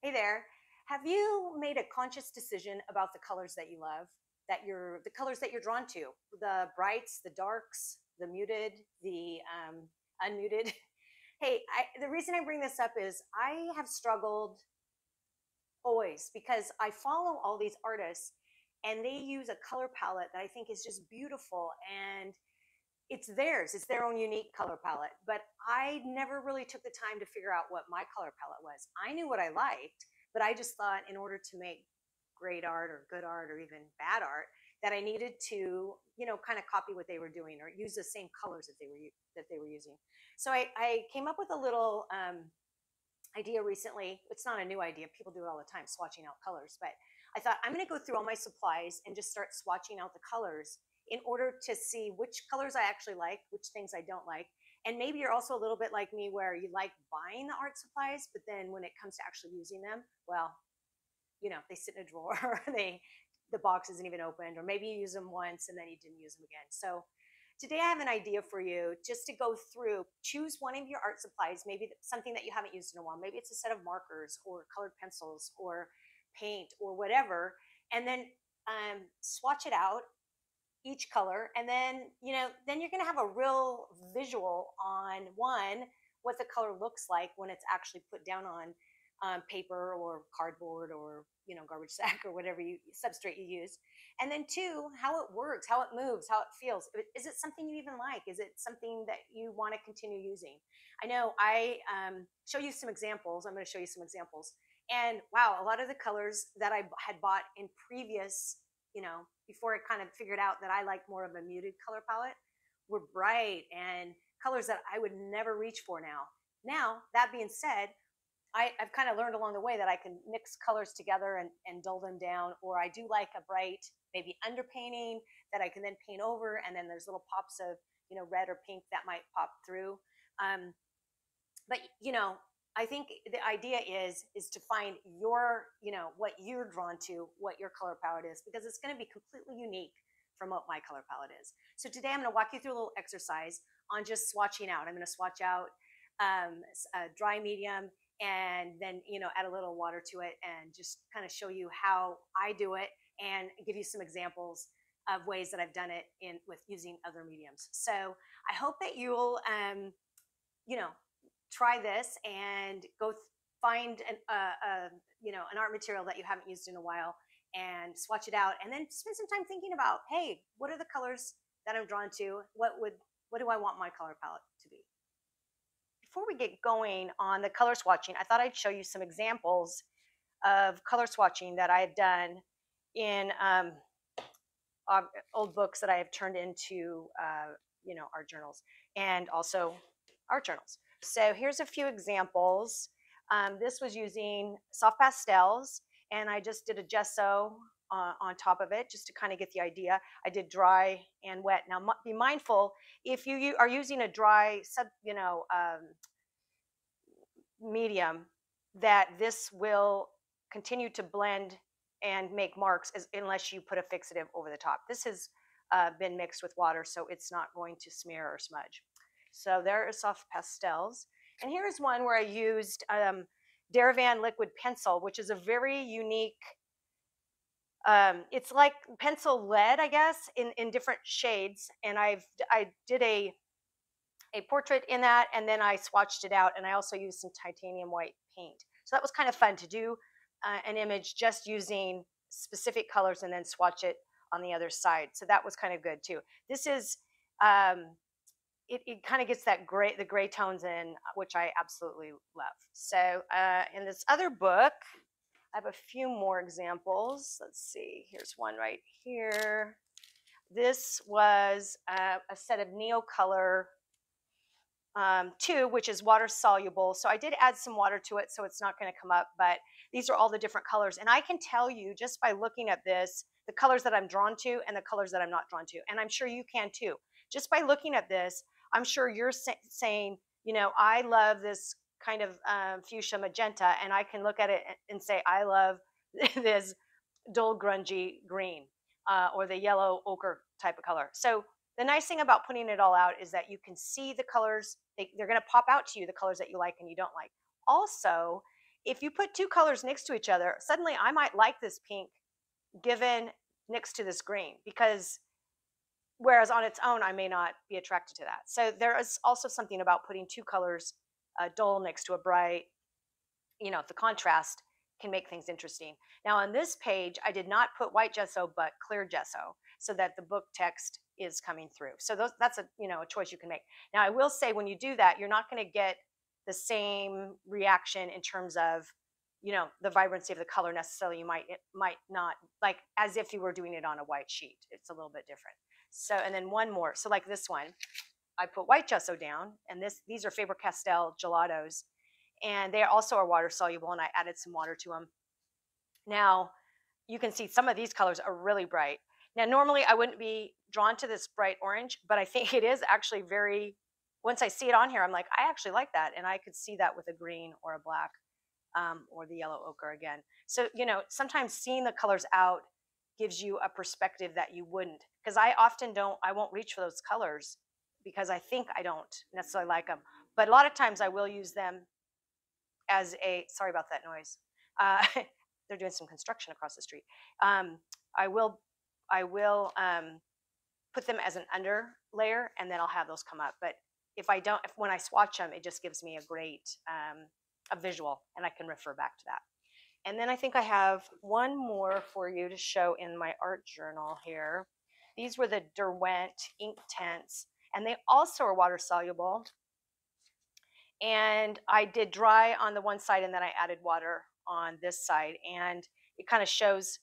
Hey there. Have you made a conscious decision about the colors that you love, that you're the colors that you're drawn to, the brights, the darks, the muted, the um, unmuted? Hey, I, the reason I bring this up is I have struggled always because I follow all these artists and they use a color palette that I think is just beautiful and it's theirs it's their own unique color palette but i never really took the time to figure out what my color palette was. I knew what i liked but i just thought in order to make great art or good art or even bad art that i needed to you know kind of copy what they were doing or use the same colors that they were that they were using. So i, I came up with a little um, idea recently. It's not a new idea people do it all the time swatching out colors but i thought i'm going to go through all my supplies and just start swatching out the colors in order to see which colors I actually like, which things I don't like. And maybe you're also a little bit like me where you like buying the art supplies, but then when it comes to actually using them, well, you know, they sit in a drawer, they the box isn't even opened, or maybe you use them once and then you didn't use them again. So today I have an idea for you just to go through, choose one of your art supplies, maybe something that you haven't used in a while. Maybe it's a set of markers or colored pencils or paint or whatever, and then um, swatch it out each color and then you know then you're going to have a real visual on one what the color looks like when it's actually put down on um, paper or cardboard or you know garbage sack or whatever you substrate you use and then two how it works how it moves how it feels is it something you even like? Is it something that you want to continue using? I know i um, show you some examples i'm going to show you some examples and wow a lot of the colors that i had bought in previous you know, before I kind of figured out that I like more of a muted color palette, were bright and colors that I would never reach for now. Now, that being said, I, have kind of learned along the way that I can mix colors together and, and dull them down, or I do like a bright, maybe underpainting that I can then paint over, and then there's little pops of, you know, red or pink that might pop through. Um, but, you know, I think the idea is is to find your, you know, what you're drawn to, what your color palette is, because it's going to be completely unique from what my color palette is. So today I'm going to walk you through a little exercise on just swatching out. I'm going to swatch out um, a dry medium and then you know add a little water to it and just kind of show you how I do it and give you some examples of ways that I've done it in with using other mediums. So I hope that you'll um, you know try this and go find an, uh, you know an art material that you haven't used in a while and swatch it out and then spend some time thinking about hey what are the colors that i'm drawn to? What would what do i want my color palette to be? Before we get going on the color swatching i thought i'd show you some examples of color swatching that i have done in um, old books that i have turned into uh, you know art journals and also art journals so here's a few examples. Um, this was using soft pastels, and I just did a gesso uh, on top of it just to kind of get the idea. I did dry and wet. Now be mindful if you are using a dry sub, you know, um, medium, that this will continue to blend and make marks as, unless you put a fixative over the top. This has uh, been mixed with water, so it's not going to smear or smudge. So there are soft pastels. And here's one where I used um, Derivan liquid pencil, which is a very unique, um, it's like pencil lead, I guess, in, in different shades. And I've, I did a, a portrait in that, and then I swatched it out, and I also used some titanium white paint. So that was kind of fun to do uh, an image just using specific colors and then swatch it on the other side. So that was kind of good too. This is um, it, it kind of gets that gray, the gray tones in, uh, which I absolutely love. So uh, in this other book, I have a few more examples. Let's see, here's one right here. This was uh, a set of Neocolor um, 2, which is water soluble. So I did add some water to it, so it's not going to come up, but these are all the different colors. And I can tell you just by looking at this, the colors that I'm drawn to and the colors that I'm not drawn to. And I'm sure you can too. Just by looking at this, I'm sure you're sa- saying, you know, I love this kind of um, fuchsia magenta, and I can look at it and say, I love this dull grungy green uh, or the yellow ochre type of color. So the nice thing about putting it all out is that you can see the colors. They, they're going to pop out to you the colors that you like and you don't like. Also, if you put two colors next to each other, suddenly I might like this pink given next to this green because whereas on its own, I may not be attracted to that. So there is also something about putting two colors, uh, dull next to a bright, you know, the contrast can make things interesting. Now on this page, I did not put white gesso, but clear gesso so that the book text is coming through. So those, that's a, you know, a choice you can make. Now I will say when you do that, you're not going to get the same reaction in terms of, you know, the vibrancy of the color necessarily. You might, it might not like as if you were doing it on a white sheet. It's a little bit different. So, and then one more. So like this one, I put white gesso down and this, these are Faber-Castell gelatos and they also are water soluble and I added some water to them. Now you can see some of these colors are really bright. Now normally I wouldn't be drawn to this bright orange, but I think it is actually very, once I see it on here, I'm like, I actually like that. And I could see that with a green or a black um, or the yellow ochre again. So, you know, sometimes seeing the colors out gives you a perspective that you wouldn't. Because I often don't, I won't reach for those colors because I think I don't necessarily like them. But a lot of times I will use them as a, sorry about that noise. Uh, they're doing some construction across the street. Um, I will, I will um, put them as an under layer and then I'll have those come up. But if I don't, if when I swatch them, it just gives me a great, um, a visual and I can refer back to that. And then I think I have one more for you to show in my art journal here. These were the Derwent Inktense, and they also are water soluble. And I did dry on the one side and then I added water on this side. And it kind of shows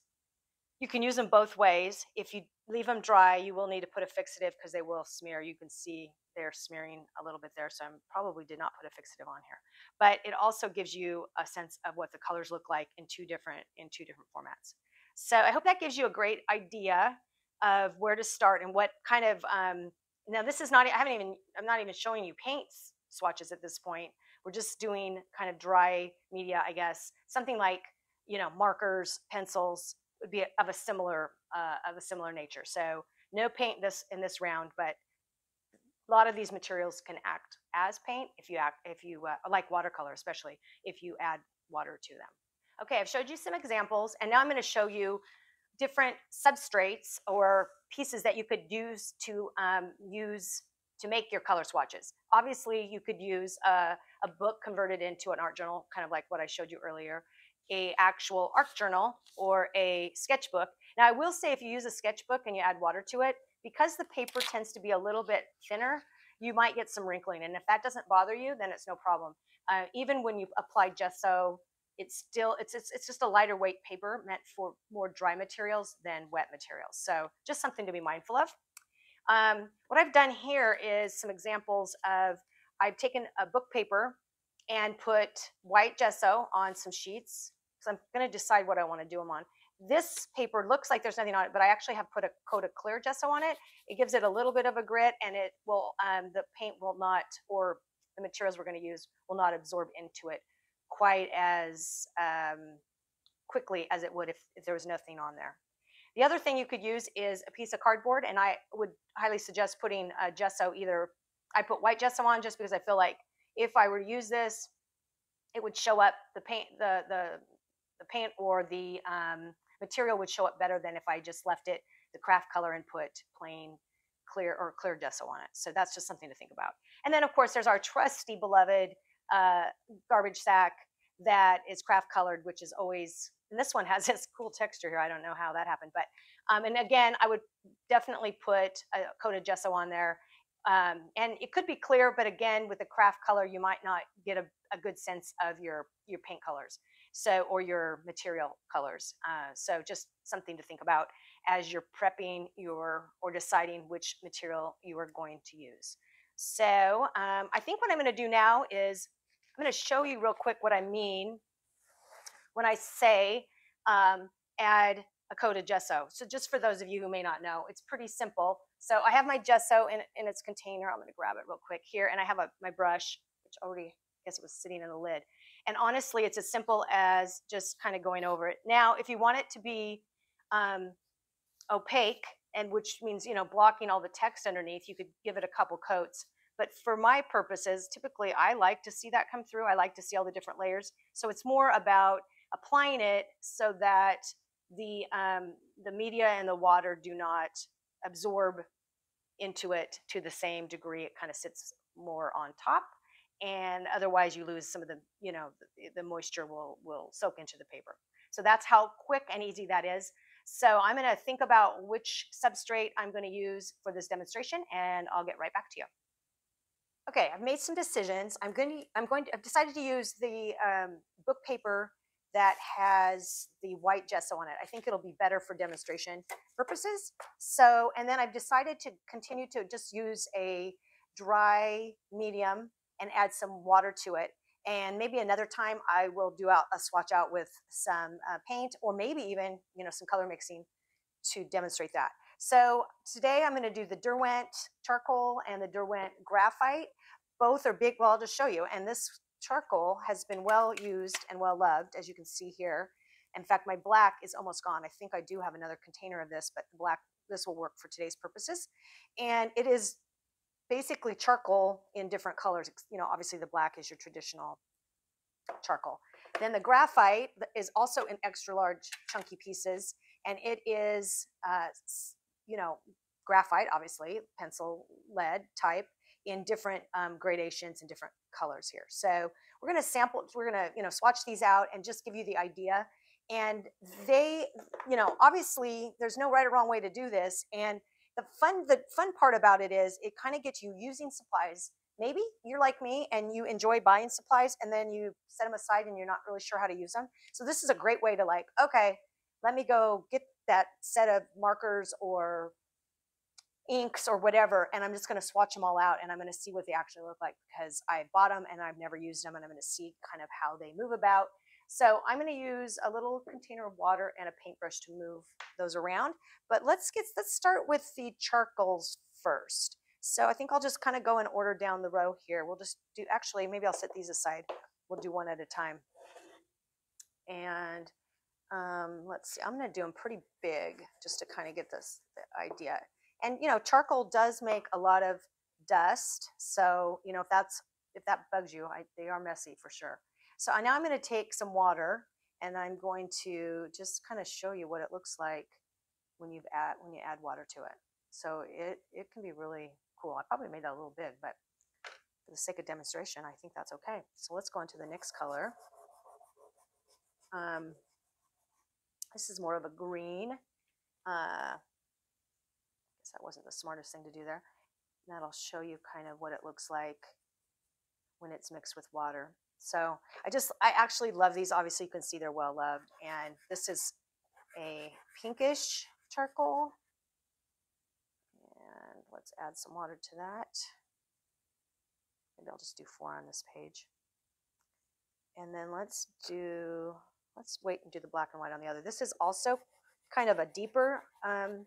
you can use them both ways. If you leave them dry, you will need to put a fixative because they will smear. You can see they're smearing a little bit there. So I probably did not put a fixative on here. But it also gives you a sense of what the colors look like in two different in two different formats. So I hope that gives you a great idea of where to start and what kind of um, now this is not I haven't even I'm not even showing you paints swatches at this point. We're just doing kind of dry media, I guess. Something like, you know, markers, pencils would be of a similar uh, of a similar nature. So no paint this in this round, but a lot of these materials can act as paint if you act if you uh, like watercolor, especially if you add water to them. Okay, I've showed you some examples, and now I'm going to show you different substrates or pieces that you could use to um, use to make your color swatches. Obviously, you could use a, a, book converted into an art journal, kind of like what I showed you earlier, a actual art journal or a sketchbook. Now, I will say if you use a sketchbook and you add water to it, because the paper tends to be a little bit thinner, you might get some wrinkling. And if that doesn't bother you, then it's no problem. Uh, even when you apply gesso, it's still it's, it's it's just a lighter weight paper meant for more dry materials than wet materials. So just something to be mindful of. Um, what I've done here is some examples of, I've taken a book paper and put white gesso on some sheets. So I'm gonna decide what I wanna do them on. This paper looks like there's nothing on it, but I actually have put a coat of clear gesso on it. It gives it a little bit of a grit and it will, um, the paint will not, or the materials we're gonna use will not absorb into it quite as um, quickly as it would if, if there was nothing on there. The other thing you could use is a piece of cardboard, and I would highly suggest putting a gesso either, I put white gesso on just because I feel like if I were to use this, it would show up the paint, the, the, the paint or the um, material would show up better than if I just left it the craft color and put plain clear or clear gesso on it. So that's just something to think about. And then of course there's our trusty beloved uh, garbage sack that is craft colored, which is always and this one has this cool texture here. I don't know how that happened, but um, and again, I would definitely put a coat of gesso on there. Um, and it could be clear, but again, with the craft color, you might not get a, a good sense of your your paint colors, so or your material colors. Uh, so just something to think about as you're prepping your or deciding which material you are going to use. So um, I think what I'm going to do now is I'm going to show you real quick what I mean when I say um, add a coat of gesso. So just for those of you who may not know, it's pretty simple. So I have my gesso in, in its container. I'm going to grab it real quick here. And I have a, my brush, which already, guess it was sitting in the lid. And honestly, it's as simple as just kind of going over it. Now, if you want it to be um, opaque, and which means, you know, blocking all the text underneath, you could give it a couple coats. But for my purposes, typically I like to see that come through. I like to see all the different layers. So it's more about applying it so that the, um, the media and the water do not absorb into it to the same degree. It kind of sits more on top and otherwise you lose some of the, you know, the, the moisture will, will soak into the paper. So that's how quick and easy that is. So I'm going to think about which substrate I'm going to use for this demonstration and I'll get right back to you. Okay, I've made some decisions. I'm going to, I'm going to, I've decided to use the um, book paper that has the white gesso on it. I think it'll be better for demonstration purposes. So, and then I've decided to continue to just use a dry medium and add some water to it. And maybe another time I will do out a swatch out with some uh, paint or maybe even, you know, some color mixing to demonstrate that. So today I'm going to do the Derwent charcoal and the Derwent graphite. Both are big, well, I'll just show you. And this charcoal has been well used and well loved, as you can see here. In fact, my black is almost gone. I think I do have another container of this, but the black, this will work for today's purposes. And it is basically charcoal in different colors. You know, obviously the black is your traditional charcoal. Then the graphite is also in extra large chunky pieces, and it is, uh, you know, graphite, obviously, pencil lead type in different um, gradations and different colors here. So we're going to sample, we're going to, you know, swatch these out and just give you the idea. And they, you know, obviously there's no right or wrong way to do this. And the fun the fun part about it is it kind of gets you using supplies. Maybe you're like me and you enjoy buying supplies and then you set them aside and you're not really sure how to use them so this is a great way to like okay let me go get that set of markers or inks or whatever and i'm just going to swatch them all out and i'm going to see what they actually look like because i bought them and i've never used them and i'm going to see kind of how they move about so I'm going to use a little container of water and a paintbrush to move those around. But let's get let's start with the charcoals first. So I think I'll just kind of go in order down the row here. We'll just do, actually, maybe I'll set these aside. We'll do one at a time. And um, let's see, I'm going to do them pretty big just to kind of get this idea. And, you know, charcoal does make a lot of dust. So, you know, if that's, if that bugs you, I, they are messy for sure. So now I'm going to take some water and I'm going to just kind of show you what it looks like when you add when you add water to it. So it, it can be really cool. I probably made that a little big, but for the sake of demonstration, I think that's okay. So let's go into the next color. Um, this is more of a green. Uh, I guess that wasn't the smartest thing to do there. And that'll show you kind of what it looks like when it's mixed with water. So I just, I actually love these. Obviously, you can see they're well loved. And this is a pinkish charcoal. And let's add some water to that. Maybe I'll just do four on this page. And then let's do, let's wait and do the black and white on the other. This is also kind of a deeper, um,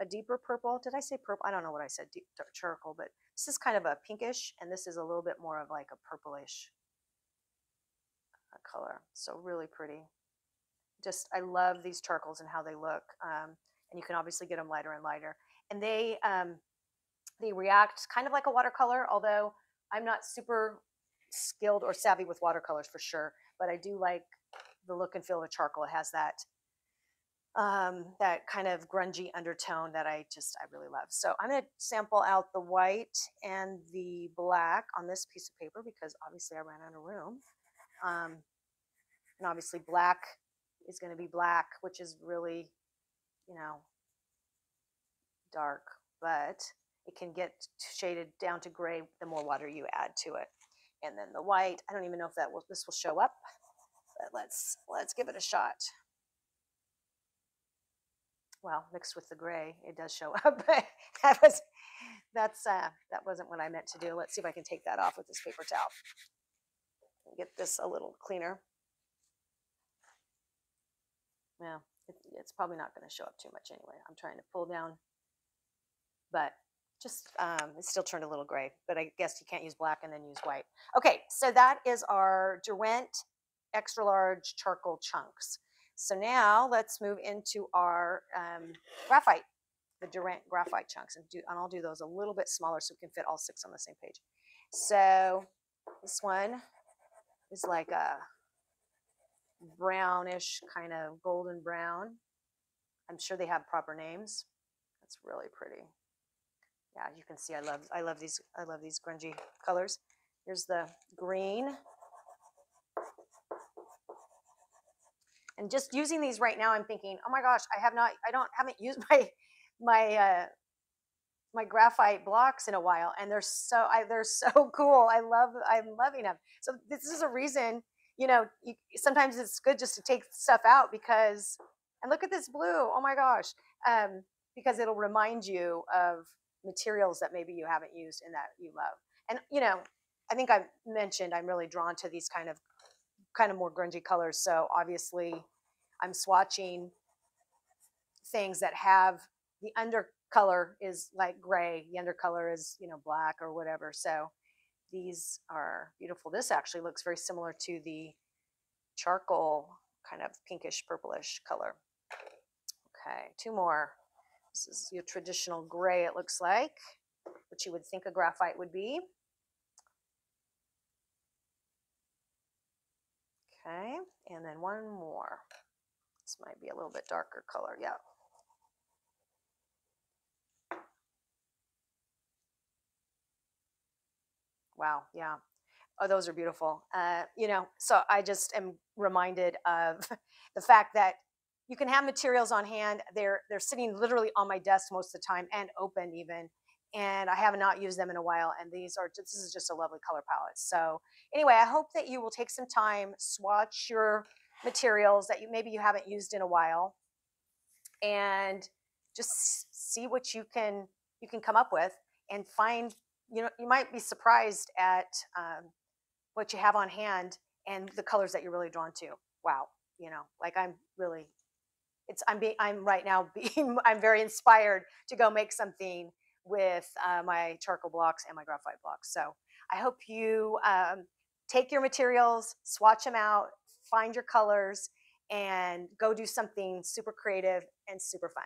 a deeper purple. Did I say purple? I don't know what I said, deep, charcoal, but this is kind of a pinkish, and this is a little bit more of like a purplish uh, color. So really pretty. Just, I love these charcoals and how they look. Um, and you can obviously get them lighter and lighter. And they, um, they react kind of like a watercolor, although I'm not super skilled or savvy with watercolors for sure, but I do like the look and feel of a charcoal. It has that um, that kind of grungy undertone that I just, I really love. So I'm going to sample out the white and the black on this piece of paper because obviously I ran out of room. Um, and obviously black is going to be black, which is really, you know, dark, but it can get shaded down to gray the more water you add to it. And then the white, I don't even know if that will, this will show up, but let's, let's give it a shot well, mixed with the gray, it does show up. that was, that's, uh, that wasn't what I meant to do. Let's see if I can take that off with this paper towel. Get this a little cleaner. Well, it, it's probably not going to show up too much anyway. I'm trying to pull down, but just, um, it still turned a little gray, but I guess you can't use black and then use white. Okay, so that is our Derwent extra large charcoal chunks. So now let's move into our um, graphite. the Derwent graphite chunks and do, and I'll do those a little bit smaller so we can fit all six on the same page. So this one is like a brownish kind of golden brown. I'm sure they have proper names. That's really pretty. Yeah, you can see I love I love these I love these grungy colors. Here's the green. And just using these right now, I'm thinking, oh my gosh, I have not, I don't, haven't used my, my, uh, my graphite blocks in a while, and they're so, I, they're so cool. I love, I'm loving them. So this is a reason, you know, you, sometimes it's good just to take stuff out because, and look at this blue. Oh my gosh, um, because it'll remind you of materials that maybe you haven't used and that you love. And you know, I think I mentioned I'm really drawn to these kind of kind of more grungy colors. So obviously I'm swatching things that have the undercolor is like gray, the undercolor is, you know, black or whatever. So these are beautiful. This actually looks very similar to the charcoal kind of pinkish purplish color. Okay, two more. This is your traditional gray, it looks like, what you would think a graphite would be. Okay, and then one more. This might be a little bit darker color, yeah. Wow, yeah. Oh, those are beautiful. Uh, you know, so I just am reminded of the fact that you can have materials on hand. They're they're sitting literally on my desk most of the time and open even and I have not used them in a while. And these are this is just a lovely color palette. So anyway, I hope that you will take some time, swatch your materials that you maybe you haven't used in a while, and just see what you can you can come up with and find. You know, you might be surprised at um, what you have on hand and the colors that you're really drawn to. Wow, you know, like I'm really it's I'm being I'm right now being I'm very inspired to go make something with uh, my charcoal blocks and my graphite blocks. So I hope you um, take your materials, swatch them out, find your colors, and go do something super creative and super fun.